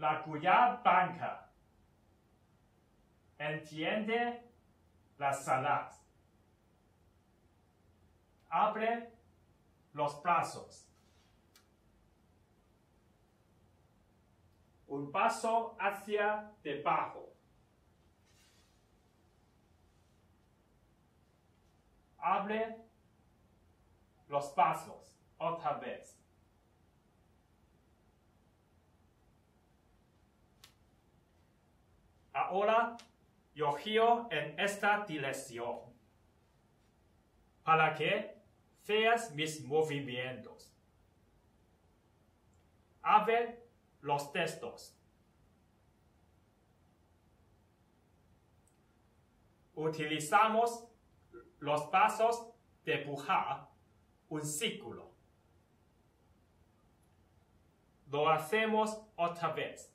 La cuya banca. Entiende las salas. Abre los brazos. Un paso hacia debajo. Abre los pasos otra vez. Ahora yo giro en esta dirección para que veas mis movimientos. A los textos. Utilizamos los pasos de pujar un círculo. Lo hacemos otra vez.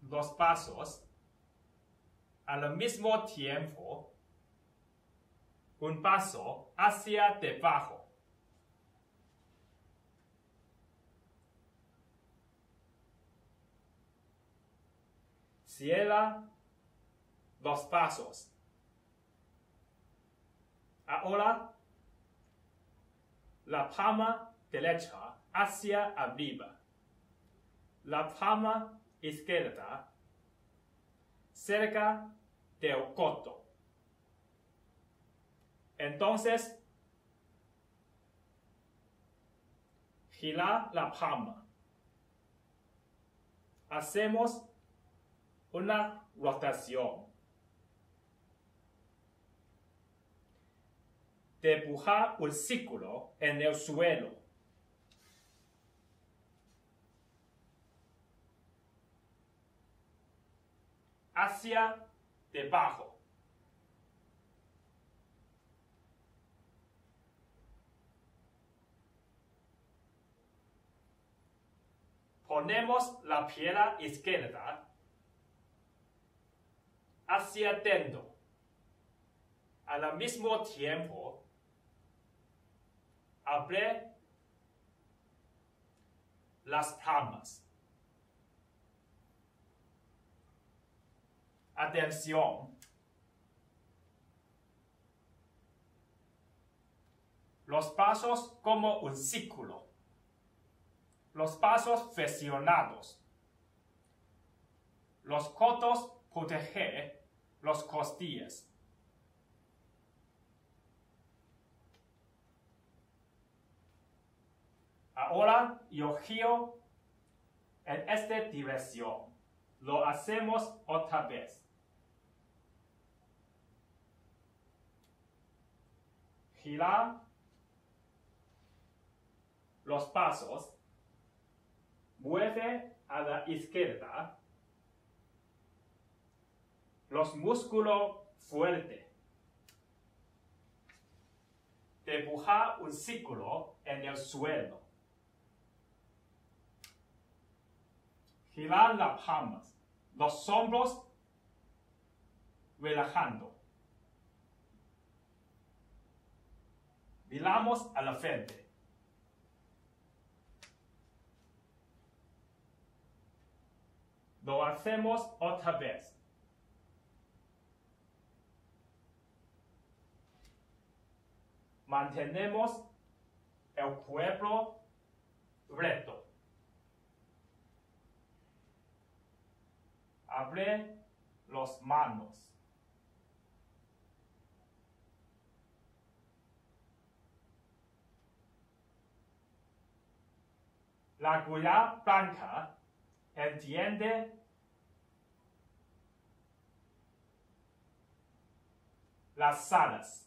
Los pasos al mismo tiempo. Un paso hacia debajo. Cierra los pasos. Ahora, la palma derecha hacia arriba. La palma izquierda cerca del codo. Entonces, gira la palma. Hacemos una rotación. Dibujar un círculo en el suelo. Hacia debajo. Ponemos la piedra izquierda hacia adentro. Al mismo tiempo, abre las palmas. Atención. Los pasos como un círculo. Los pasos flexionados. Los codos protegen los costillas. Ahora yo giro en esta dirección. Lo hacemos otra vez. Girar los pasos. Mueve a la izquierda los músculos fuertes. Dibujar un círculo en el suelo. Girar las palmas, los hombros relajando. Miramos a la frente. Lo hacemos otra vez. mantenemos el cuerpo recto. Abre los manos. La guía blanca entiende las salas.